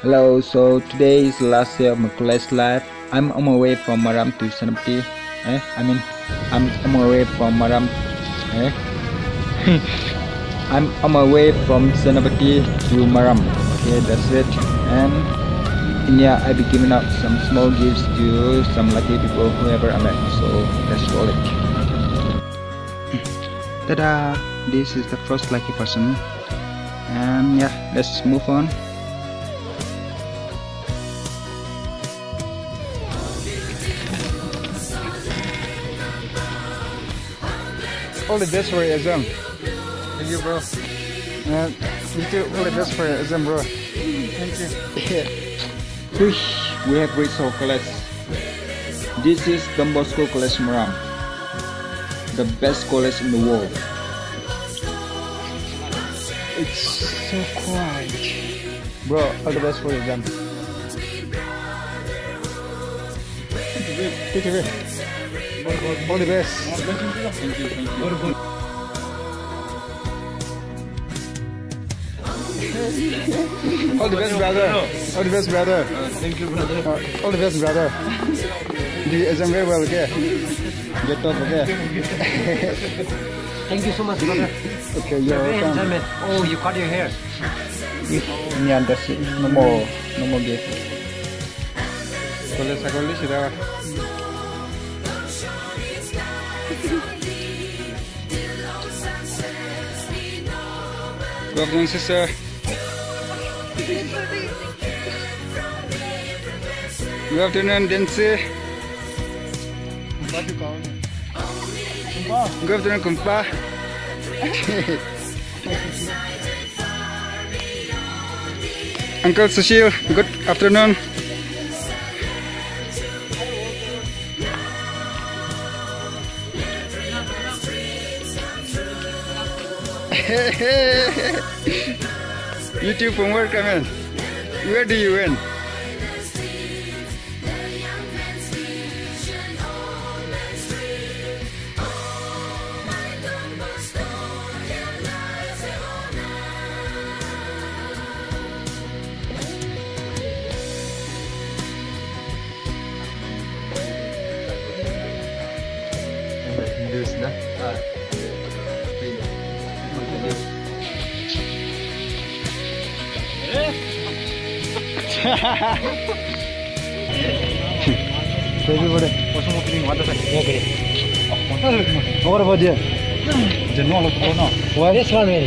Hello, so today is the last day of my college life. I'm on my way from Maram to Senapati. Eh? I mean, I'm on my way from Maram. Eh? I'm on my way from Senapati to Maram. Okay, that's it. And here, I'll be giving out some small gifts to some lucky people, whoever I met. So let's roll it. Ta-da! This is the first lucky person. And yeah, let's move on. All the best for your exam. Thank you, bro. And you too, all the best for your exam, bro. Thank you. We have reached our college. This is Don Bosco College Maram, the best college in the world. It's so quiet. Bro, all the best for you, exam. Take it away. All the best. Thank you, thank you. All the best, brother. All the best, brother. thank you, brother. Uh, all the best, brother. Do your exam very well, okay? Get top, okay? Thank you so much, brother. Okay, you're Very welcome. enjoyment. Oh, you cut your hair. Yeah, that's it. No more, no more gift. College sakoli sudah. Afternoon, sister. Good afternoon, Densi. Good afternoon, Kumpa. Uncle Sushil, good afternoon. YouTube from where come in? Where do you win? Baby, what? What's more feeling? What does it? Okay. What about you? General, look for now. Well, this one, really.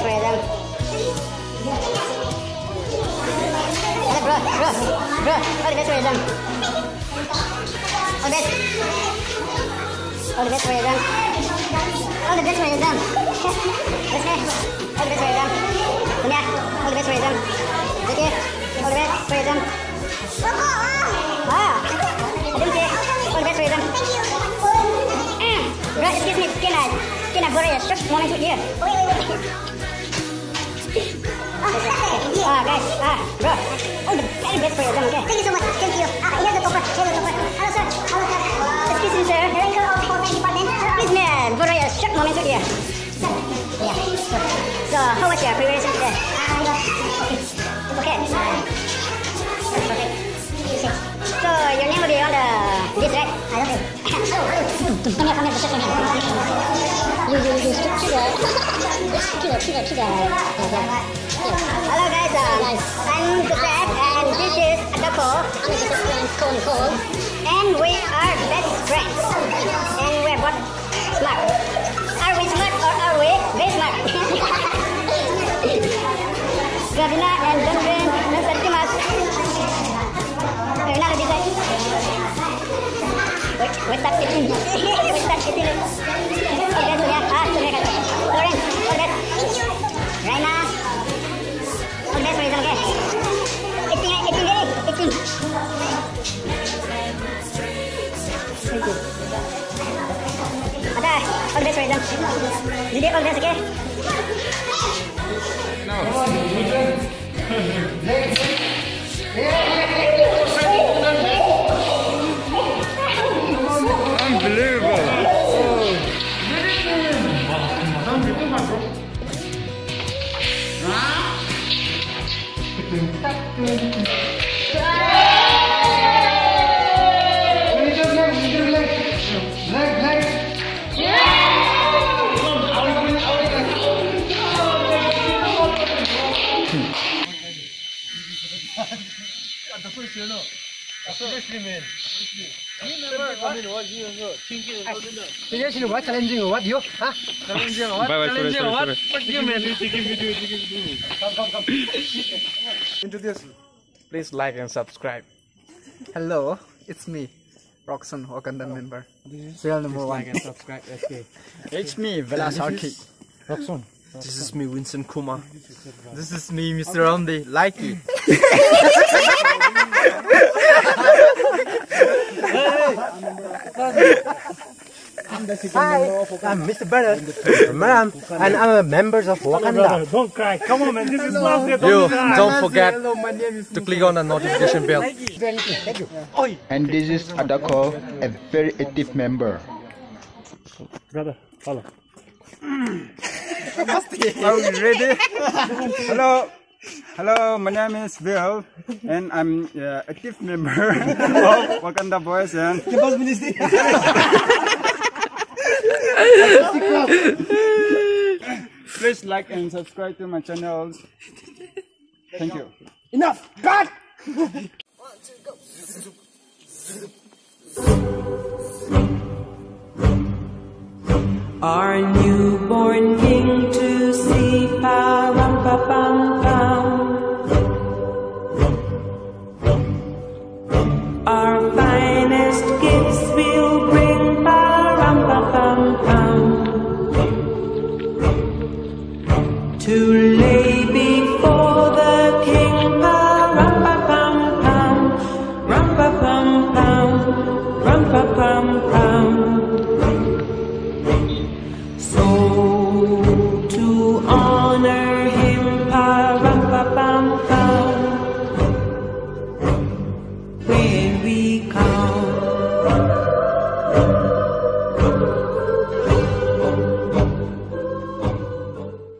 for your exam. All the best. All the best for your exam. All the best for your exam. Let's go. All the best for your exam. Sonia, all the best for your exam. Vicky, all the best for your exam. Ah, I didn't say. All the best for your. Mm. Bro, shirt? Morning suit here. Ah, guys, ah, bro. All the very best for your demo, guys. Thank you so much. Thank you. Ah, here's the topper. Here's the topper. Hello, sir. Hello, sir. Excuse me, Please, man, for a short moment, sir. Yeah. So, how was your preparation today? Ah, yeah. Okay. Okay. So, your name will be on the... list, right? I don't think. You, you, you, trigger. Hello guys, I'm Kusek and this is Adako. And this is friend Cone Cone. And we are best friends. And we're both all that, Surya. Jadi, all that, okay? Unbelievable. Seriously, what challenging? What you? Huh? Challenging? What? Bye, bye, sorry, challenging? sorry, what? sorry. What you man? Please like and subscribe. Hello, it's me, Roxon Wakanda member. Serial number one. Like and subscribe. Okay. It's me, Velasarki. This is me, Vincent Kuma. This is me, Mr. Ramdi. Likey. I'm Mr. Bernard Maram, and I'm a member of Wakanda. Don't cry. Come on, man. This is last day. You don't forget to click on the notification bell. And this is Adako, a very active member. Brother, follow. Are we ready? Hello. Hello, my name is Bill, and I'm uh, active member of Wakanda Boys and Please like and subscribe to my channel. Thank you. Our newborn So